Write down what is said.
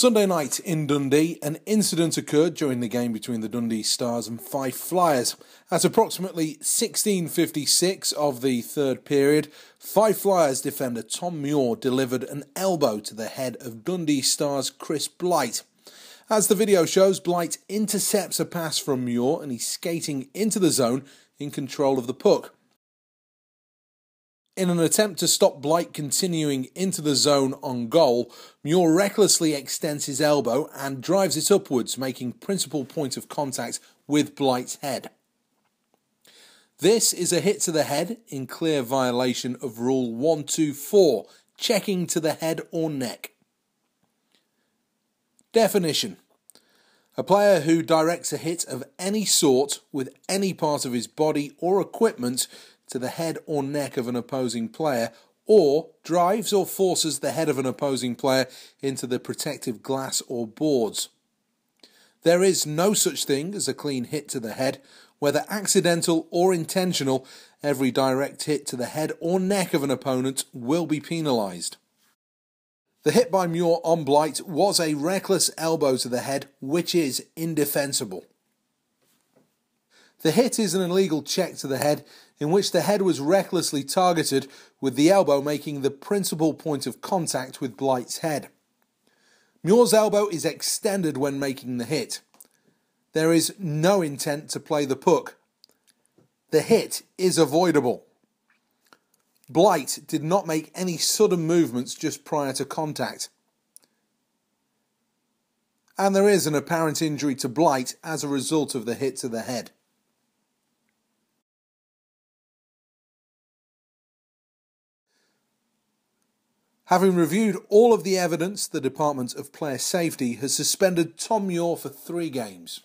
Sunday night in Dundee, an incident occurred during the game between the Dundee Stars and Fife Flyers. At approximately 16.56 of the third period, Fife Flyers defender Tom Muir delivered an elbow to the head of Dundee Stars Chris Blight. As the video shows, Blight intercepts a pass from Muir and he's skating into the zone in control of the puck. In an attempt to stop Blight continuing into the zone on goal, Muir recklessly extends his elbow and drives it upwards, making principal point of contact with Blight's head. This is a hit to the head in clear violation of Rule 124, checking to the head or neck. Definition A player who directs a hit of any sort with any part of his body or equipment to the head or neck of an opposing player, or drives or forces the head of an opposing player into the protective glass or boards. There is no such thing as a clean hit to the head, whether accidental or intentional, every direct hit to the head or neck of an opponent will be penalised. The hit by Muir on Blight was a reckless elbow to the head, which is indefensible. The hit is an illegal check to the head in which the head was recklessly targeted, with the elbow making the principal point of contact with Blight's head. Muir's elbow is extended when making the hit. There is no intent to play the puck. The hit is avoidable. Blight did not make any sudden movements just prior to contact. And there is an apparent injury to Blight as a result of the hit to the head. Having reviewed all of the evidence, the Department of Player Safety has suspended Tom Muir for three games.